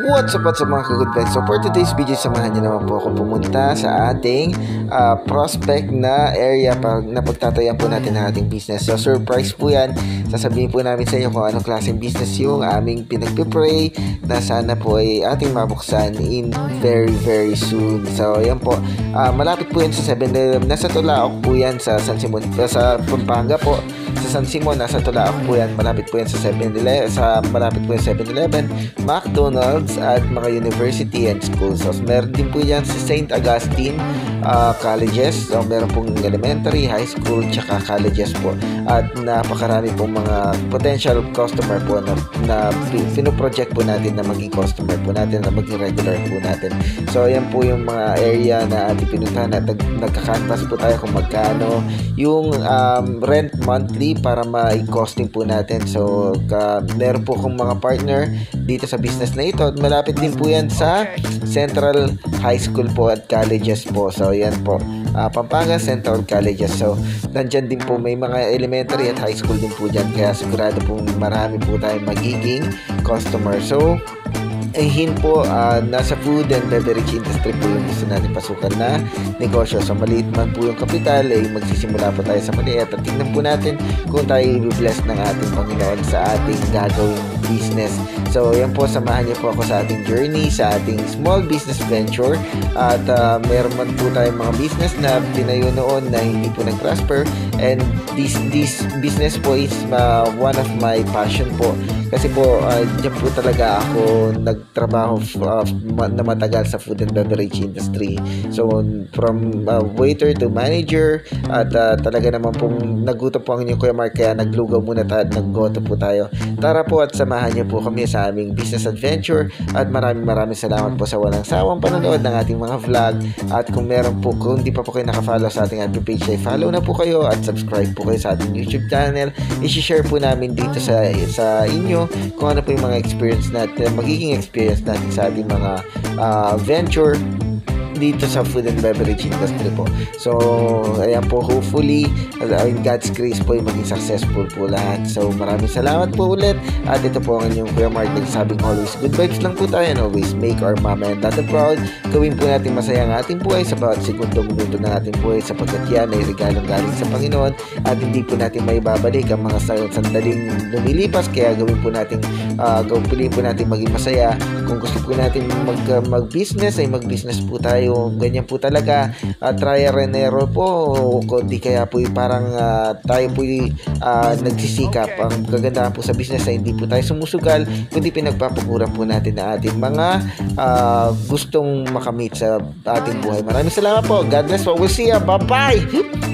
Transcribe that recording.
What's up, what's up mga good vibes? So for today's video, samahan niyo naman po ako pumunta sa ating uh, prospect na area para na pagtatayan po natin ng ating business. So surprise po yan. Sasabihin po namin sa inyo kung anong klaseng business yung aming pinagpipray na sana po ay ating mabuksan in very very soon. So yan po. Uh, malapit po yan sa 7-Eleven. Nasa Tulaok po yan sa San Simon, sa Pampanga po sa San Simon, nasa Tulaak po yan. Malapit po yan sa 7-Eleven, sa malapit po yan 7-Eleven, McDonald's at mga university and schools. So, meron din po yan sa St. Augustine uh, colleges. So, meron pong elementary, high school, tsaka colleges po. At napakarami pong mga potential customer po na, na pinoproject po natin na maging customer po natin, na maging regular po natin. So, yan po yung mga area na ating pinuntahan at nag, nagka-canvas po tayo kung magkano yung um, rent monthly para ma-costing po natin. So, ka, meron po akong mga partner dito sa business na ito. Malapit din po yan sa Central High School po at colleges po. So, yan po. Uh, Pampanga Central Colleges. So, nandyan din po may mga elementary at high school din po dyan. Kaya sigurado po marami po tayong magiging customer. So, hin po uh, nasa food and beverage industry po yung gusto natin pasukan na negosyo. So maliit man po yung kapital, eh, magsisimula po tayo sa maliit at tingnan po natin kung tayo i-bless ng ating Panginoon sa ating gagawing business. So yan po, samahan niyo po ako sa ating journey, sa ating small business venture at uh, meron man po tayong mga business na tinayo noon na hindi po nag-prosper and this, this business po is uh, one of my passion po kasi po, uh, dyan po talaga ako nagtrabaho uh, na matagal sa food and beverage industry. So, from uh, waiter to manager, at uh, talaga naman pong nagutom po ang inyong Kuya Mark, kaya naglugaw muna tayo at naggoto po tayo. Tara po at samahan niyo po kami sa aming business adventure at maraming maraming salamat po sa walang sawang panonood ng ating mga vlog at kung meron po, kung hindi pa po kayo nakafollow sa ating admin page ay follow na po kayo at subscribe po kayo sa ating YouTube channel. I-share po namin dito sa sa inyo kung ano po yung mga experience natin, magiging experience natin sa ating mga uh, venture dito sa food and beverage industry po. So, ayan po, hopefully, in God's grace po, yung maging successful po lahat. So, maraming salamat po ulit. At ito po ang inyong Kuya Mark nagsabing always good vibes lang po tayo and always make our mama and dad proud. Gawin po natin masaya ang ating buhay sa bawat segundo minuto ng ating buhay sapagkat yan ay regalong galing sa Panginoon at hindi po natin may babalik ang mga sandaling lumilipas kaya gawin po natin uh, gawin po natin maging masaya. Kung gusto po natin mag, uh, mag-business ay mag-business po tayo tayo. Ganyan po talaga. Uh, trial and error po. Kundi kaya po parang uh, tayo po uh, nagsisikap. Ang kagandahan po sa business ay hindi po tayo sumusugal, kundi pinagpapaguran po natin na ating mga uh, gustong makamit sa ating buhay. Maraming salamat po. God bless po. We'll see you. Bye-bye!